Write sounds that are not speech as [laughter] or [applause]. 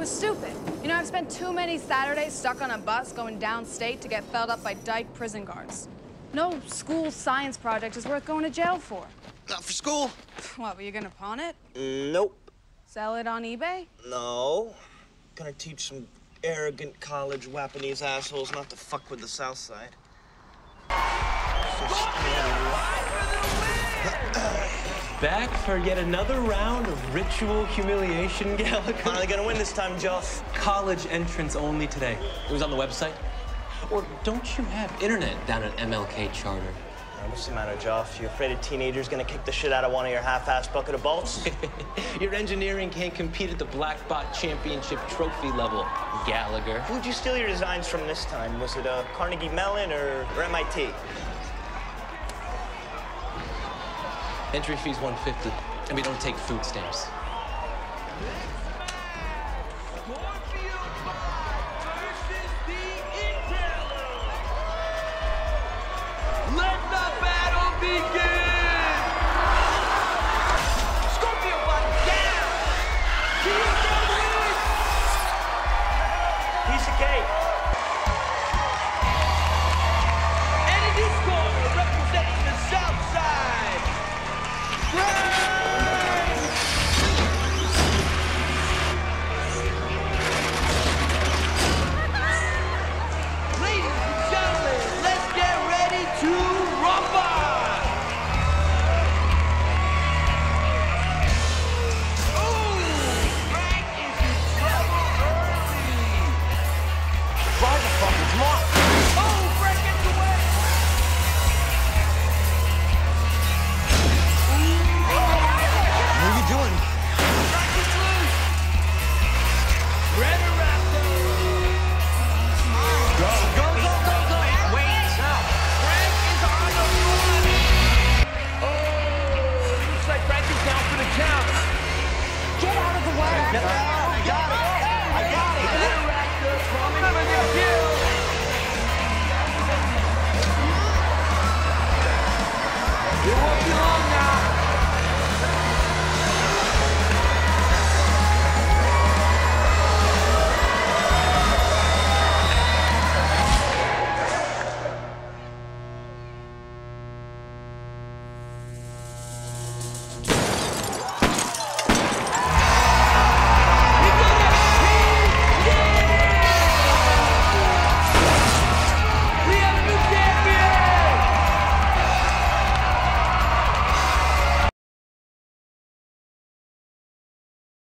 was stupid. You know, I've spent too many Saturdays stuck on a bus going downstate to get felled up by dyke prison guards. No school science project is worth going to jail for. Not for school. What, were you gonna pawn it? Nope. Sell it on eBay? No. Gonna teach some arrogant college Japanese assholes not to fuck with the South Side. Back for yet another round of ritual humiliation, [laughs] Gallagher. Finally gonna win this time, Joe. College entrance only today. It was on the website. Or don't you have internet down at MLK Charter? What's the matter, Joff? You afraid a teenager's gonna kick the shit out of one of your half-ass bucket of bolts? [laughs] Your engineering can't compete at the Black Bot Championship trophy level, Gallagher. Who'd you steal your designs from this time? Was it uh, Carnegie Mellon or, or MIT? Entry fee's 150, and we don't take food stamps. Let the battle begin!